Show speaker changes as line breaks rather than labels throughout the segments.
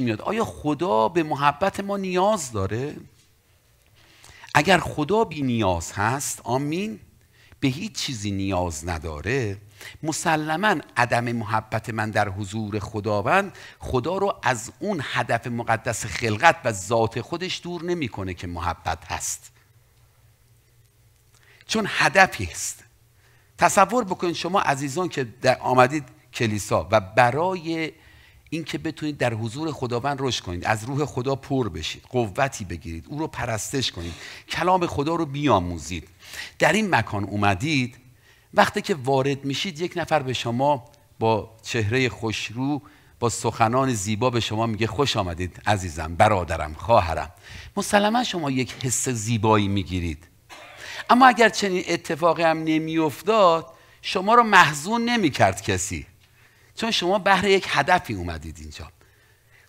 میاد. آیا خدا به محبت ما نیاز داره؟ اگر خدا بی نیاز هست آمین به هیچ چیزی نیاز نداره مسلما عدم محبت من در حضور خداوند خدا رو از اون هدف مقدس خلقت و ذات خودش دور نمی‌کنه که محبت هست. چون هدفی است تصور بکنید شما عزیزان که آمدید کلیسا و برای اینکه بتونید در حضور خداوند رشد کنید از روح خدا پر بشید قوتی بگیرید او رو پرستش کنید کلام خدا رو بیاموزید. در این مکان اومدید وقتی که وارد میشید یک نفر به شما با چهره خوشرو با سخنان زیبا به شما میگه خوش آمدید عزیزم برادرم خواهرم. مسلما شما یک حس زیبایی می‌گیرید. اما اگر چنین اتفاقی هم نمیافتاد شما رو محزون نمی‌کرد کسی. چون شما بهر یک هدفی اومدید اینجا.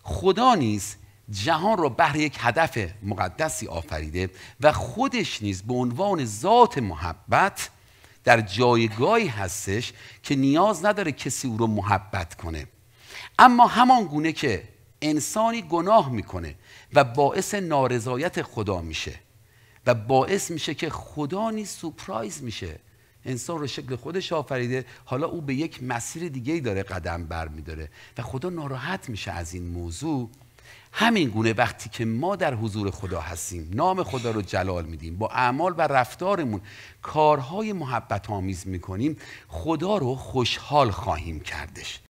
خدا نیز جهان رو بهر یک هدف مقدسی آفریده و خودش نیز به عنوان ذات محبت در جایگاهی هستش که نیاز نداره کسی او رو محبت کنه. اما همان گونه که انسانی گناه می‌کنه و باعث نارضایت خدا میشه و باعث میشه که خدا نیز سپرایز میشه انسان رو شکل خودش آفریده. حالا او به یک مسیر دیگه داره قدم بر میداره و خدا ناراحت میشه از این موضوع. همین گونه وقتی که ما در حضور خدا هستیم نام خدا رو جلال میدیم با اعمال و رفتارمون کارهای محبت آمیز می‌کنیم خدا رو خوشحال خواهیم کردش.